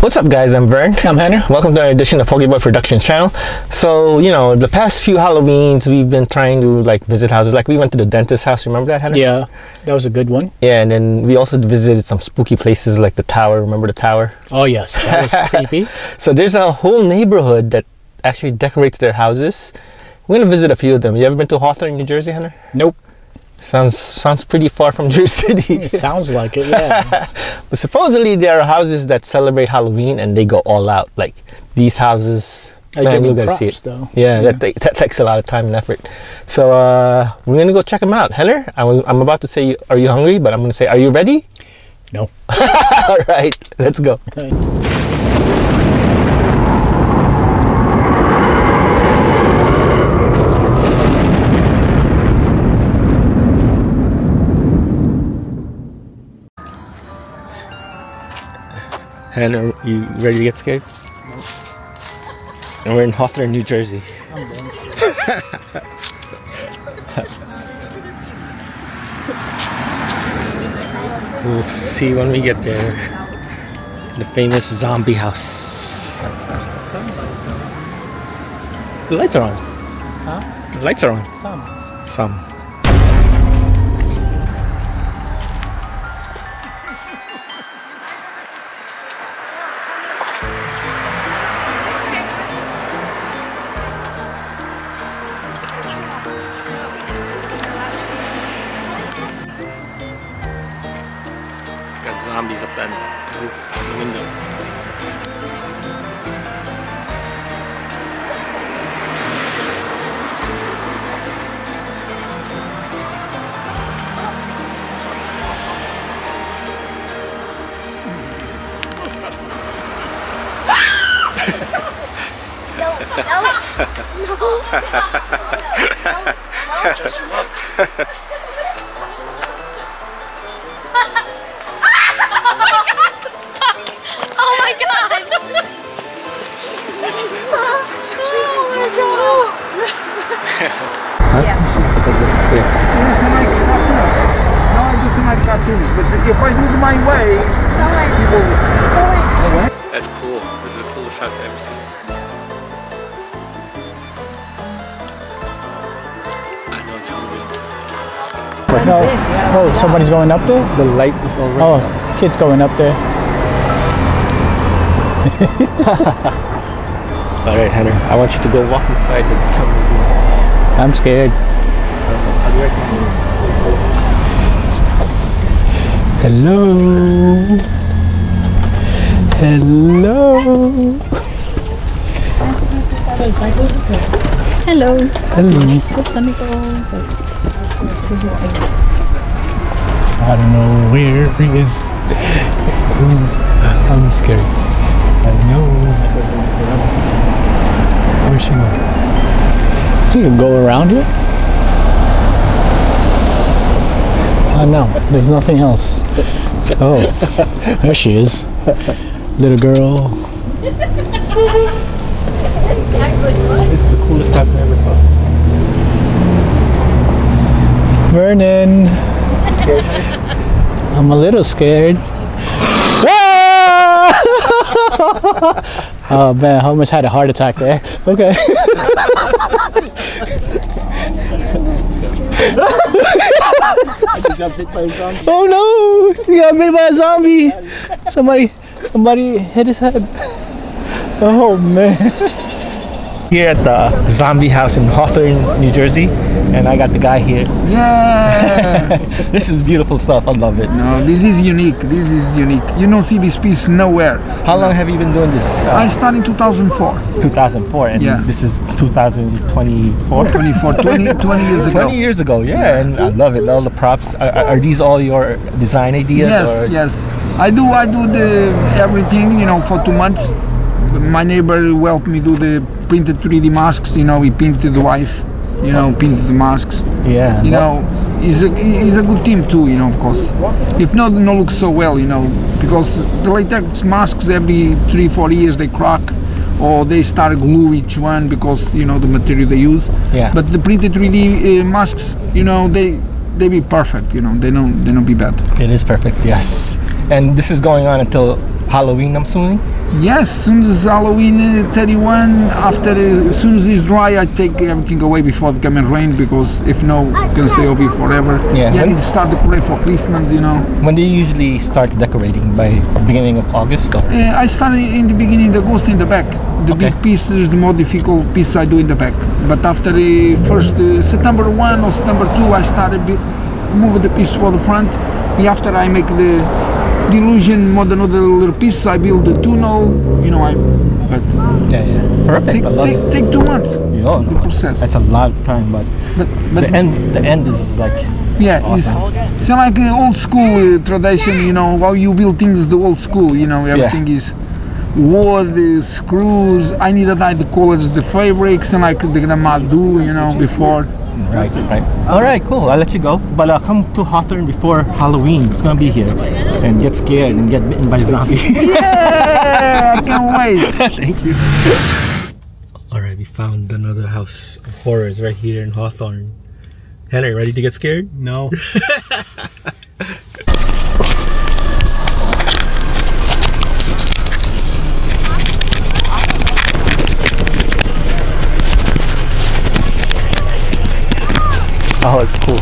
What's up guys, I'm Vern. I'm Henry. Welcome to an edition of Pogiboy Production channel. So, you know, the past few Halloweens we've been trying to like visit houses. Like we went to the dentist's house, remember that, Henry? Yeah, that was a good one. Yeah, and then we also visited some spooky places like the tower. Remember the tower? Oh yes, that was creepy. So there's a whole neighborhood that actually decorates their houses. We're gonna visit a few of them. You ever been to Hawthorne, New Jersey, Henry? Nope. Sounds sounds pretty far from Jersey City. It sounds like it. Yeah. But supposedly there are houses that celebrate Halloween and they go all out. Like these houses, I man, you gotta see it. though. Yeah, That, take, that takes a lot of time and effort. So uh, we're gonna go check them out. Heller, I was, I'm about to say, are you hungry? But I'm gonna say, are you ready? no. all right, let's go. Gener, you ready to get scared? And we're in Hawthorne, New Jersey. We'll see when we get there. The famous zombie house. The lights are on. Huh? The lights are on. Some. Some. Cartoons, but if I it my way, people That's cool. This is the coolest house I've ever seen. Hungry. Oh, oh, no. Oh, somebody's going up there. The light is over. Oh, kid's going up there. All right, Henry. I want you to go walk inside and tell me. I'm scared. I'll be right back. Hello. Hello. Hello. Hello. I don't know where he is. Ooh, I'm scared. I know. Where's she going? She can go around here? Oh no, there's nothing else. Oh, there she is. Little girl. This is the coolest house I ever saw. Vernon. I'm a little scared. Oh man, I almost had a heart attack there. Okay. oh no! He got bit by a zombie. Somebody, somebody hit his head. Oh man. Here at the zombie house in Hawthorne, New Jersey, and I got the guy here. Yeah. This is beautiful stuff. I love it. no, this is unique. This is unique. You don't see this piece nowhere. How long have you been doing this? I Uh, started in 2004. 2004, and Yeah. this is 2024. 24, 20, 20 years ago. 20 years ago, yeah, and I love it. All the props. Are, are are these all your design ideas? Yes, or? yes. I do. I do the everything. You know, for two months. My neighbor helped me do the printed 3D masks. You know, he painted the wife. You know, painted the masks. Yeah. You know, he's a he's a good team too. You know, of course. If not, no look so well. You know, because the latex masks every three four years they crack. or they start glue each one because you know the material they use. Yeah. But the printed 3D uh, masks, you know, they they be perfect. You know, they don't they don't be bad. It is perfect, yes. And this is going on until Halloween, I'm assuming. Yes, soon as Halloween uh, 31, after uh, as soon as it's dry, I take everything away before it come and rain because if no, it can stay over forever. Yeah. Need to start decorate for Christmas, you know. When do you usually start decorating? By beginning of August or? Uh, I start in the beginning, the ghost in the back. The Okay. big pieces, the more difficult piece I do in the back. But after the first uh, September 1 or September 2, I started moving the piece for the front. And After I make the, the illusion more than other little pieces, I build the tunnel, you know, I, but Yeah, yeah. Perfect. take, I love take, it. take two months, Yeah, the process. that's a lot of time, but but, but the end, the end is like Yeah, Awesome. it's, it's like an old school uh, tradition, you know, how you build things the old school, you know, everything is wood, uh, screws. I need to dye the colors, the fabrics, and like the grandma do, you know, before. Right, right. All right, cool. I'll let you go, but uh, come to Hawthorne before Halloween. It's gonna be here, and get scared and get bitten by a zombie. Yeah, I can't wait. Thank you. All right, we found another house of horrors right here in Hawthorne. Henry, ready to get scared? No. Oh, it's cool.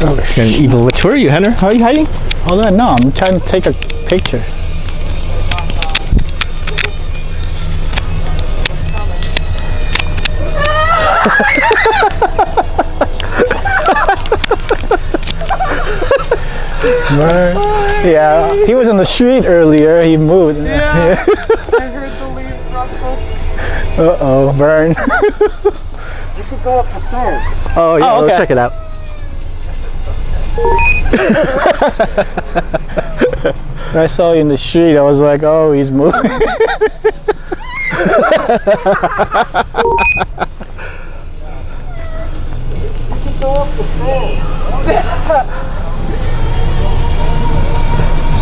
Oh, an evil witch. Where are you, Henry? How are you hiding? Oh, Hold on, no, I'm trying to take a picture. Yeah, he was on the street earlier. He moved. Yeah, I heard the leaves rustle. Uh oh, Vern. You could go up the stairs. Oh yeah, Oh, we'll okay. check it out. When I saw you in the street. I was like, oh, he's moving.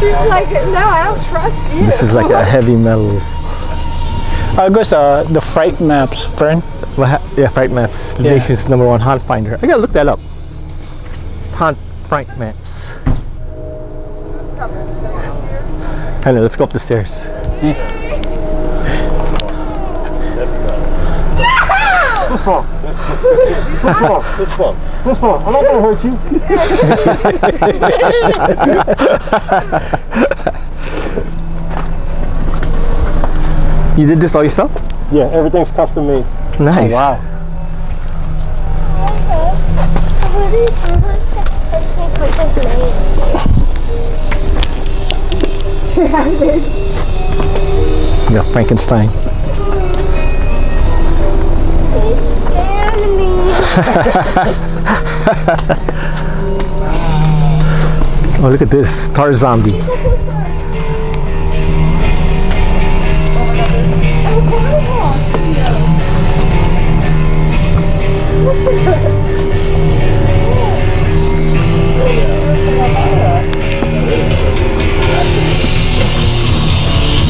She's like, no, I don't trust you. This is like a heavy metal. I guess uh, the fright maps, friend. Yeah, Fright Maps, the Yeah. nation's number one haunt finder. I gotta look that up. Haunt Fright Maps. Henry, let's go up the stairs. You you did this all yourself? Yeah, everything's custom made. Nice. Oh, wow. Yeah, Frankenstein. Oh, look at this. Tar zombie.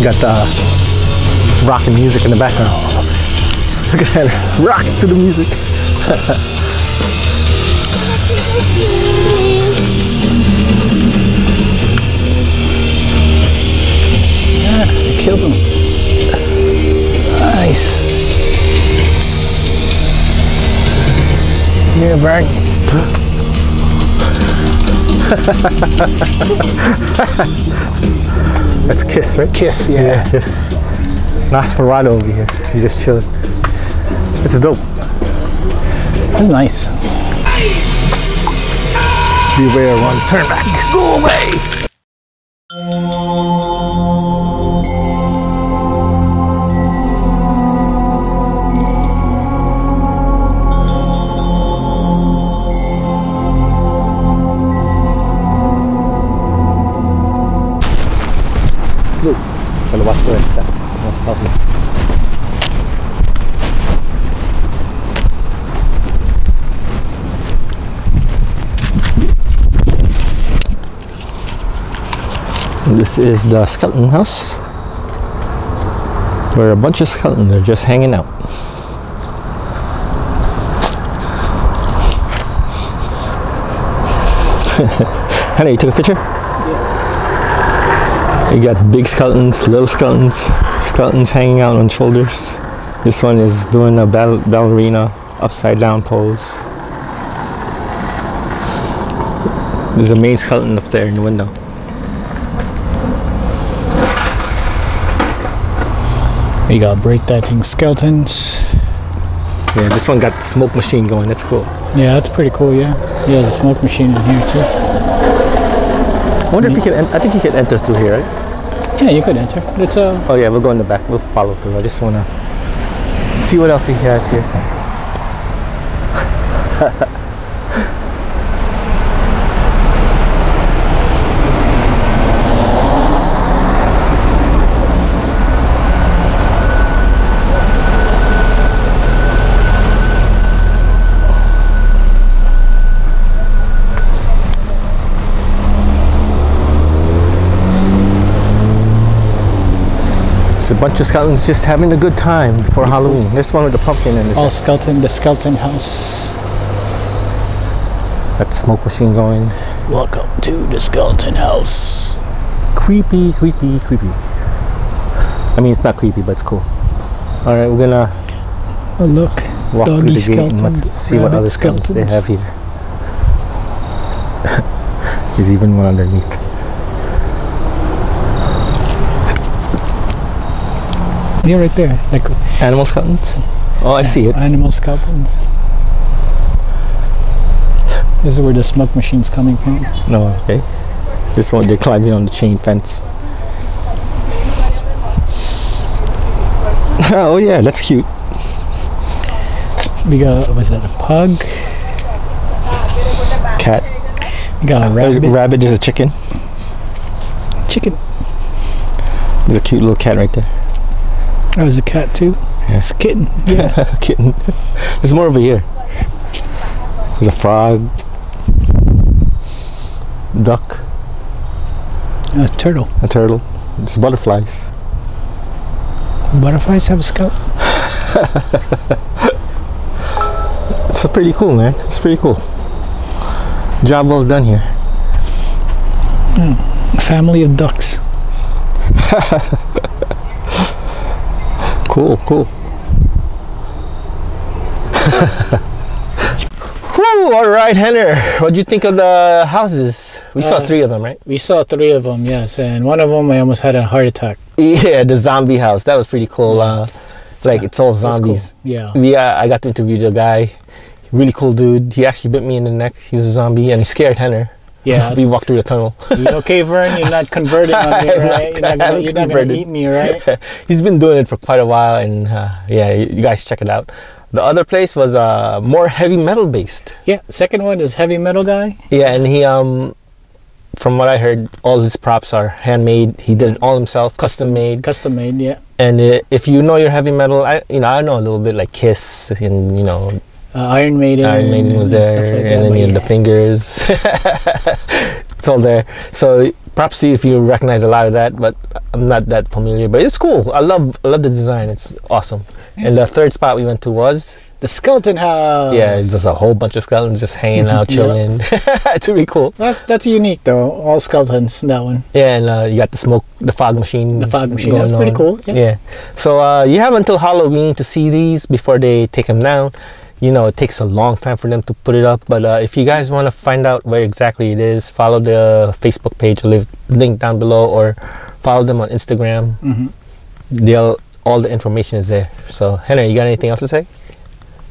Got the rocking music in the background. Look at that. Rock to the music. I killed him. Nice. Yeah, Brian. That's Kiss, right? Kiss, yeah. Kiss. Nosferatu over here. He's just chilling. It's dope. That's nice. Beware one. Turn back. Go away. Gonna watch the rest of that. this is the skeleton house where a bunch of skeletons are just hanging out. I know you took a picture? Yeah. You got big skeletons, little skeletons, skeletons hanging out on shoulders. This one is doing a ball ballerina upside down pose. There's a main skeleton up there in the window. We got break that thing skeletons. Yeah, this one got the smoke machine going. That's cool. Yeah, that's pretty cool. Yeah, yeah. There's a smoke machine in here too. I wonder if you can. I think you can enter through here, right? Yeah, you could enter. It's uh, Oh yeah, we'll go in the back. We'll follow through. I just wanna see what else he has here. It's a bunch of skeletons just having a good time before Halloween. There's one with the pumpkin and this all skeleton. The skeleton house. got the smoke machine going. Welcome to the skeleton house. Creepy, creepy, creepy. I mean, it's not creepy, but it's cool. All right, we're gonna Oh look, walk through the gate and let's see what other skeletons they have here. There's even one underneath. Yeah, right there. Like Animal skeletons? Oh, I see it. animal skeletons. This is where the smoke machine's coming from. No, okay. This one, they're climbing on the chain fence. oh yeah, that's cute. We got was that a pug? Cat. We got a Rabbit. rabbit. rabbit is a chicken. Chicken. There's a cute little cat right there. Oh, that was a cat too. Yes. A kitten. Yeah. A kitten. There's more over here. There's a frog. Duck. a turtle. A turtle. It's butterflies. Butterflies have a skeleton. It's pretty cool, man. It's pretty cool. Job well done here. A family of ducks. Cool, cool. Whew, all right, Gener. What do you think of the houses? We saw Uh, three of them, right? We saw three of them, yes, and one of them I almost had a heart attack. Yeah, the zombie house. That was pretty cool. Uh, like it's all That's cool. zombies. Yeah. Yeah, I got to interview the guy. Really cool dude. He actually bit me in the neck. He was a zombie and he scared Gener. Yeah. we walked through the tunnel. you okay, Vern? You're not converting on me, I'm not- right? You're not gonna, you're not gonna eat me, right? He's been doing it for quite a while, and uh, yeah, you you guys check it out. The other place was uh, more heavy metal based. Yeah. Second one is heavy metal guy. Yeah, and he um, from what I heard, all his props are handmade. He did it all himself, custom made. Custom made. Yeah. And uh, if you know your heavy metal, I you know I know a little bit like Kiss and you know Uh, Iron Maiden. Iron Maiden was and there, stuff like and then but you yeah. the fingers. it's all there. So to you if you recognize a lot of that, but I'm not that familiar. But it's cool. I love I love the design. It's awesome. And the third spot we went to was The skeleton house. yeah, it's just a whole bunch of skeletons just hanging out, chilling. it's really cool. That's that's unique though. All skeletons. That one. Yeah, and uh, you got the smoke, the fog machine. The fog machine. That's pretty cool. Yeah. Yeah. So uh, you have until Halloween to see these before they take them down. You know, it takes a long time for them to put it up. But uh, if you guys want to find out where exactly it is, follow the Facebook page, I'll leave link down below, or follow them on Instagram. Mhm. They'll all the information is there. So Henry, you got anything else to say?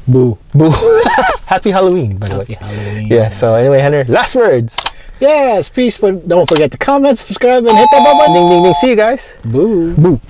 Boo. Boo! Happy Halloween, by the way. Happy Halloween. Yeah. So anyway, Henry, last words. Yes. Peace. But don't forget to comment, subscribe, and hit that bell button. Ding ding ding. See you guys. Boo. Boo.